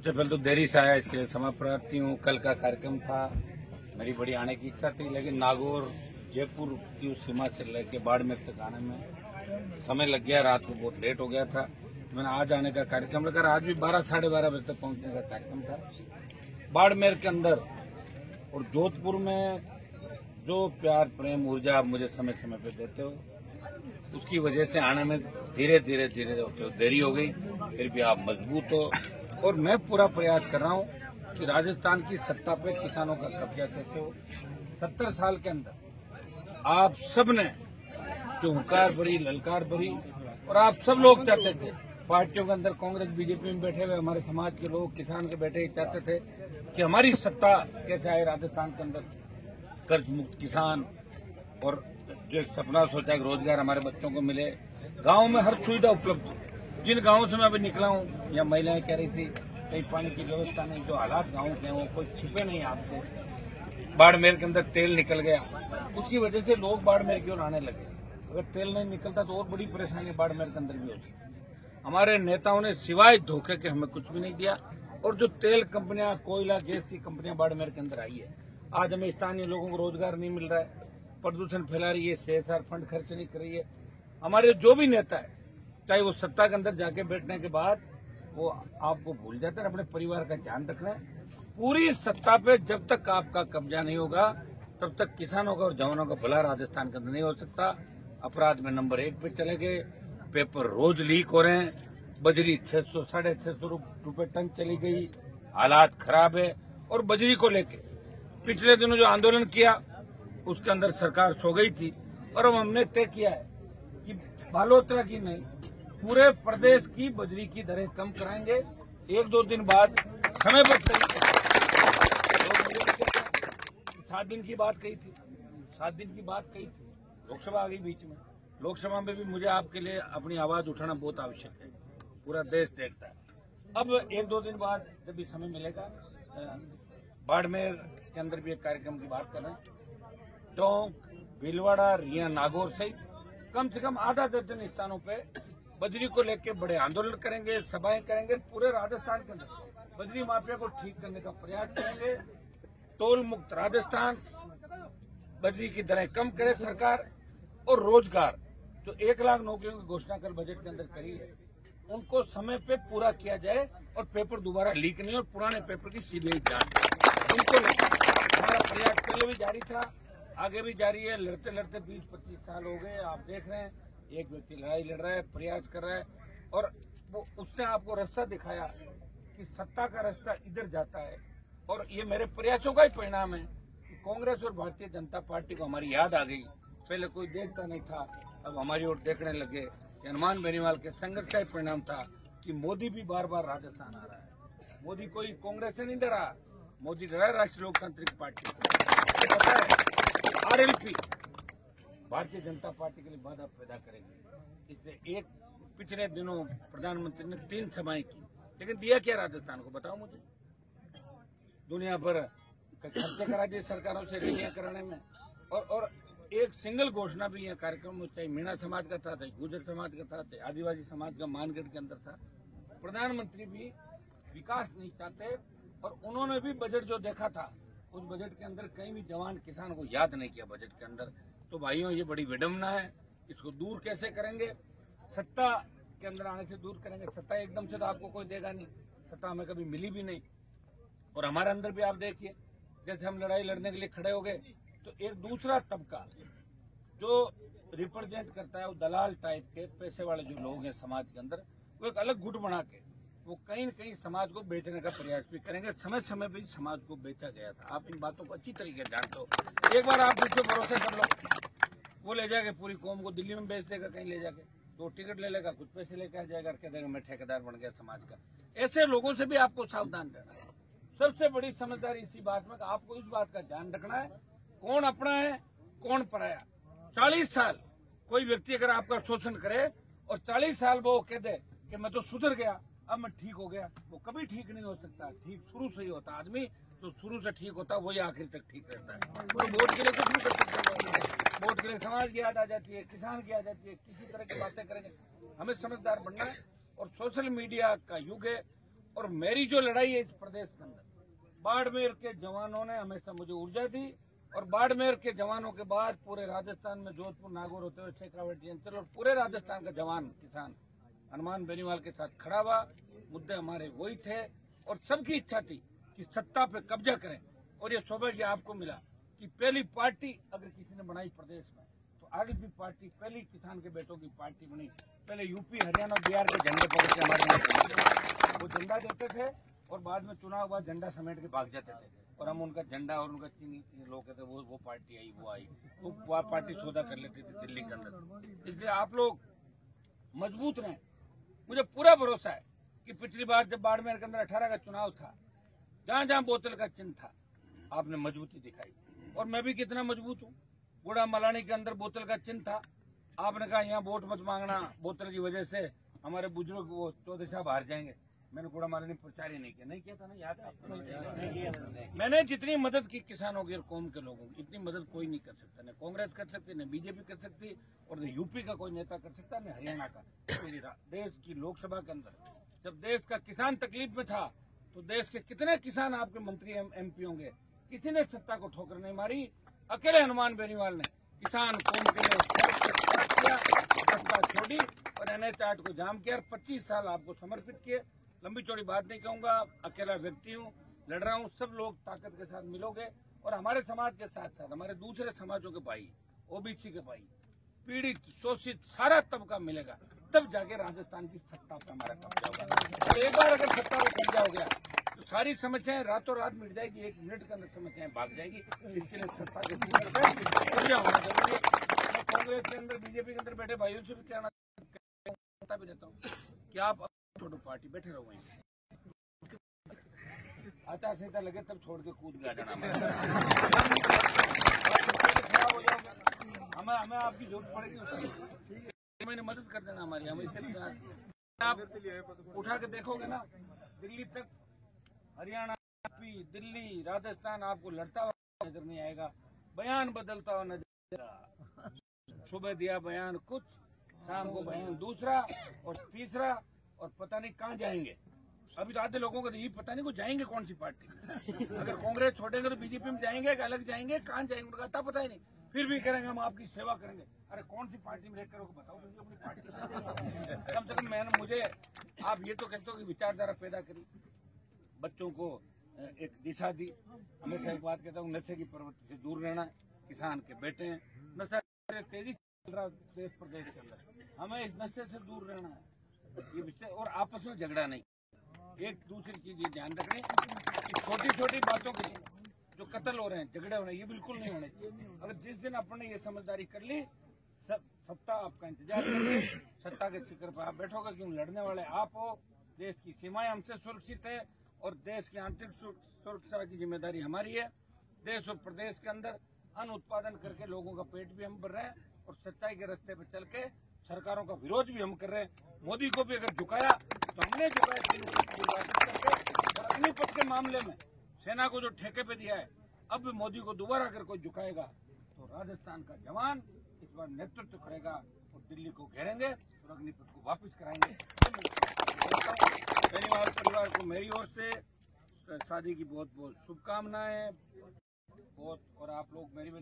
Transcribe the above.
सबसे पहले तो देरी से आया, इसके लिए क्षमा प्रार्थी हूँ। कल का कार्यक्रम था, मेरी बड़ी आने की इच्छा थी, लेकिन नागौर, जयपुर की उस सीमा से लेके बाड़मेर तक आने में समय लग गया, रात को बहुत लेट हो गया था। मैंने आज आने का कार्यक्रम रखा आज भी बारह, साढ़े बारह बजे तक पहुँचने का कार्यक्रम था। बाड़मेर के अंदर और जोधपुर में जो प्यार, प्रेम, ऊर्जा आप मुझे समय समय पर देते हो, उसकी वजह से आने में धीरे धीरे धीरे होते हो, देरी हो गई, फिर भी आप मज़बूत हो। और मैं पूरा प्रयास कर रहा हूँ कि राजस्थान की सत्ता पे किसानों का कब्जा कैसे हो। सत्तर साल के अंदर आप सबने जो हुकार भरी, ललकार भरी, और आप सब लोग चाहते थे, पार्टियों के अंदर कांग्रेस, बीजेपी में बैठे हुए, हमारे समाज के लोग, किसान के बैठे चाहते थे कि हमारी सत्ता कैसे आए राजस्थान के अंदर। कर्ज मुक्त किसान और जो एक सपना सोचा कि रोज़गार हमारे बच्चों को मिले। गाँव में हर सुविधा उपलब्ध हो। जिन गाँवों से मैं अभी निकला हूँ, या महिलाएँ कह रही थी, कहीं पानी की व्यवस्था नहीं, जो हालात गाँव के वो कोई छिपे नहीं आपसे बाड़मेर के अंदर तेल निकल गया। उसकी वजह से लोग बाड़मेर की ओर आने लगे। अगर तेल नहीं निकलता तो और बड़ी परेशानी बाड़मेर के अंदर भी होती। हमारे नेताओं ने सिवाय धोखे के हमें कुछ भी नहीं दिया, और जो तेल कंपनियाँ, कोयला, गैस की कंपनियाँ बाड़मेर के अंदर आई है, आज हमें स्थानीय लोगों को रोज़गार नहीं मिल रहा है। प्रदूषण फैला रही है सीएसआर फंड खर्च नहीं कर रही है। हमारे जो भी नेता है चाहे वो सत्ता के अंदर जाके बैठने के बाद वो आपको भूल जाते हैं, अपने परिवार का ध्यान रखना है। पूरी सत्ता पे जब तक आपका कब्जा नहीं होगा, तब तक किसानों का और जवानों का भला राजस्थान के अंदर नहीं हो सकता। अपराध में नंबर एक पे चले गए, पेपर रोज लीक हो रहे हैं, बजरी छह सौ, साढ़े छह सौ रुपये टन चली गई, हालात खराब है, और बजरी को लेके पिछले दिनों जो आंदोलन किया, उसके अंदर सरकार सो गई थी, और अब हमने तय किया है कि बालोतरा की नहीं पूरे प्रदेश की बजरी की दरें कम कराएँगे। एक दो दिन बाद समय पर सात दिन की बात कही थी। सात दिन की बात कही थी। लोकसभा आ गई बीच में। लोकसभा में भी मुझे आपके लिए अपनी आवाज़ उठाना बहुत आवश्यक है। पूरा देश देखता है। अब एक दो दिन बाद जब भी समय मिलेगा, बाड़मेर के अंदर भी एक कार्यक्रम की बात करें टोंक, भीलवाड़ा रिया नागौर सहित कम से कम आधा दर्जन स्थानों पे बजरी को लेकर बड़े आंदोलन करेंगे, सभाएँ करेंगे, पूरे राजस्थान के अंदर। बजरी माफिया को ठीक करने का प्रयास करेंगे। टोल मुक्त राजस्थान बजरी की दरें कम करे सरकार और रोज़गार। जो एक लाख नौकरियों की घोषणा कल बजट के अंदर करी है, उनको समय पे पूरा किया जाए और पेपर दोबारा लीक नहीं और पुराने पेपर की सीबीआई जाँच उनको हमारा प्रयास पहले भी जारी था, आगे भी जारी है लड़ते लड़ते बीस पच्चीस साल हो गए, आप देख रहे हैं। एक व्यक्ति लड़ाई लड़ रहा है, प्रयास कर रहा है, और वो, उसने आपको रास्ता दिखाया कि सत्ता का रास्ता इधर जाता है। और ये मेरे प्रयासों का ही परिणाम है कि कांग्रेस और भारतीय जनता पार्टी को हमारी याद आ गई। पहले कोई देखता नहीं था, अब हमारी ओर देखने लगे हनुमान बेनीवाल के संघर्ष का ही परिणाम था कि मोदी भी बार बार राजस्थान आ रहा है। मोदी कोई कांग्रेस से नहीं डरा, मोदी डरा राष्ट्रीय लोकतांत्रिक पार्टी से। पता है आरएलपी भारतीय जनता पार्टी के लिए बाधा पैदा करेंगे। इसलिए एक पिछले दिनों प्रधानमंत्री ने तीन सभाएँ की, लेकिन दिया क्या राजस्थान को, बताओ मुझे। दुनिया भर खर्चे करा दिए सरकारों से रैलियाँ कराने में। और और एक सिंगल घोषणा भी यह कार्यक्रम में चाहे मीणा समाज का था, चाहे गुजर समाज का था, चाहे आदिवासी समाज का मानगढ़ के अंदर था, प्रधानमंत्री भी विकास नहीं चाहते और उन्होंने भी बजट जो देखा था, उस बजट के अंदर कहीं भी जवान किसान को याद नहीं किया बजट के अंदर। तो भाइयों, ये बड़ी विडम्बना है। इसको दूर कैसे करेंगे? सत्ता के अंदर आने से दूर करेंगे। सत्ता एकदम से तो आपको कोई देगा नहीं। सत्ता हमें कभी मिली भी नहीं। और हमारे अंदर भी आप देखिए, जैसे हम लड़ाई लड़ने के लिए खड़े हो गए तो एक दूसरा तबका जो रिप्रेजेंट करता है वो दलाल टाइप के पैसे वाले जो लोग हैं समाज के अंदर, वो एक अलग गुट बना के वो कहीं न कहीं समाज को बेचने का प्रयास भी करेंगे। समय समय पर समाज को बेचा गया था। आप इन बातों को अच्छी तरीके से जानते हो। एक बार आप मुझसे भरोसे कर लो। वो ले जाके पूरी कौम को दिल्ली में बेच देगा, कहीं ले जाके। तो टिकट ले लेगा, कुछ पैसे लेकर आ जाएगा कह देगा, मैं ठेकेदार बन गया समाज का। ऐसे लोगों से भी आपको सावधान रहना है। सबसे बड़ी समझदारी इसी बात में आपको इस बात का ध्यान रखना है। कौन अपना है, कौन पराया। चालीस साल कोई व्यक्ति अगर आपका शोषण करे और चालीस साल वो कह दे कि मैं तो सुधर गया। अब मैं ठीक हो गया, वो कभी ठीक नहीं हो सकता। ठीक शुरू से ही होता आदमी तो शुरू से ठीक होता वही आखिर तक ठीक रहता है। तो वोट के लिए कुछ नहीं कर सकते वोट के लिए समाज की याद आ जाती है, किसान की आ जाती है, किसी तरह की बातें करेंगे। हमें समझदार बनना है, और सोशल मीडिया का युग है, और मेरी जो लड़ाई है इस प्रदेश के अंदर, बाड़मेर के जवानों ने हमेशा मुझे ऊर्जा दी, और बाड़मेर के जवानों के बाद पूरे राजस्थान में जोधपुर, नागौर होते हुए शेखावटी अंचल, और पूरे राजस्थान का जवान, किसान। हनुमान बेनीवाल के साथ खड़ा हुआ। मुद्दे हमारे वही थे और सबकी इच्छा थी कि सत्ता पे कब्जा करें। और ये सौभाग्य आपको मिला कि पहली पार्टी अगर किसी ने बनाई प्रदेश में तो आगे भी पार्टी, पहली किसान के बेटों की पार्टी बनी। पहले यूपी, हरियाणा, बिहार के झंडे पकड़ के हमारे वो झंडा देते थे और बाद में चुनाव हुआ झंडा समेट के भाग जाते थे। और हम उनका झंडा और उनका चीनी लोग कहते वो वो पार्टी आई, वो आई। वो पार्टी सौदा कर लेती थी दिल्ली के अंदर। इसलिए आप लोग मज़बूत रहें। मुझे पूरा भरोसा है कि पिछली बार जब बाड़मेर के अंदर अठारह का चुनाव था जहाँ जहाँ बोतल का चिन्ह था, आपने मजबूती दिखाई। और मैं भी कितना मज़बूत हूँ। बूढ़ा मलानी के अंदर बोतल का चिन्ह था। आपने कहा, यहाँ वोट मत मांगना। बोतल की वजह से हमारे बुज़ुर्ग वो चौधरी साहब हार जाएँगे। मैंने कूड़ा मलानी प्रचार ही नहीं किया। नहीं किया था ना? याद है आपको? मैंने जितनी मदद की किसानों की और कौम के लोगों की इतनी मदद कोई नहीं कर सकता। न कांग्रेस कर सकती न बीजेपी कर सकती और न यूपी का कोई नेता कर सकता न हरियाणा का। देश की लोकसभा के अंदर जब देश का किसान तकलीफ़ में था तो देश के कितने किसान आपके मंत्री एमपी होंगे? किसी ने सत्ता को ठोकर नहीं मारी। अकेले हनुमान बेनीवाल ने किसान कौम के लिए सत्ता छोड़ी और एनएच आठ को जाम किया और पच्चीस साल आपको समर्पित किए। लंबी चौड़ी बात नहीं कहूँगा, अकेला व्यक्ति हूँ, लड़ रहा हूँ, सब लोग ताकत के साथ मिलोगे और हमारे समाज के साथ साथ, हमारे दूसरे समाजों के भाई, ओबीसी के भाई, पीड़ित, शोषित, सारा तबका मिलेगा, तब जाके राजस्थान की सत्ता पे हमारा कब्जा होगा। और एक बार अगर सत्ता पे कब्जा हो गया तो सारी समस्याएँ रातों रात मिट जाएगी, एक मिनट के अंदर समस्याएँ भाग जाएगी, इसके लिए सत्ता के कब्जा होना ज़रूरी है। कांग्रेस के अंदर, बीजेपी के अंदर बैठे भाइयों से भी कहना भी रहता हूँ, कि आप छोड़ो, पार्टी बैठे रहो वहीं। आचार संहिता लगे तब छोड़ के कूद आ जाना हमें हमें आपकी ज़रूरत पड़ेगी उसकी। मैंने मदद कर देना हमारी, हम इससे आप उठा के देखोगे ना, दिल्ली तक, हरियाणा दिल्ली, राजस्थान, आपको लड़ता हुआ नज़र नहीं आएगा। बयान बदलता हुआ नज़र। सुबह दिया बयान कुछ, शाम को बयान दूसरा और तीसरा। और पता नहीं कहाँ जाएँगे। अभी तो आधे लोगों को तो ये पता नहीं को जाएँगे कौन सी पार्टी अगर कांग्रेस छोड़ेंगे तो बीजेपी में जाएँगे कि अलग जाएँगे, कहाँ जाएँगे, उनका पता ही नहीं। फिर भी करेंगे हम, आपकी सेवा करेंगे। अरे कौन सी पार्टी में रहकर बताओ, मुझे अपनी पार्टी कम से कम मैंने मुझे, आप ये तो कहते हो कि विचारधारा पैदा करी, बच्चों को एक दिशा दी। हमेशा एक बात कहता हूँ, नशे की प्रवृत्ति से दूर रहना किसान के बेटे हैं। नशा तेज़ी चल रहा देश प्रदेश के अंदर। हमें इस नशे से दूर रहना है। ये विषय और आपस में झगड़ा नहीं। एक दूसरी चीज़ ये ध्यान रखनी कि छोटी छोटी बातों के जो कत्ल हो रहे हैं, झगड़े हो रहे हैं, ये बिल्कुल नहीं होने चाहिए। अगर जिस दिन अपन ने ये समझदारी कर ली, सब सत्ता आपका इंतज़ार करेगी सत्ता के शिखर पर आप बैठोगे क्यों लड़ने वाले आप हो। देश की सीमाएँ हमसे सुरक्षित है और देश की आंतरिक सुरक्षा की ज़िम्मेदारी हमारी है। देश और प्रदेश के अंदर अन्न उत्पादन करके लोगों का पेट भी हम भर रहे हैं और सच्चाई के रास्ते पर चल के सरकारों का विरोध भी हम कर रहे हैं। मोदी को भी अगर झुकाया तो हमने झुकाया अग्निपथ के मामले में सेना को जो ठेके पे दिया है, अब मोदी को दोबारा अगर कोई झुकाएगा तो राजस्थान का जवान इस बार नेतृत्व करेगा और दिल्ली को घेरेंगे और अग्निपथ को वापस कराएँगे। बेनीवाल परिवार को मेरी ओर से, शादी की बहुत बहुत शुभकामनाएँ। बहुत और आप लोग मेरी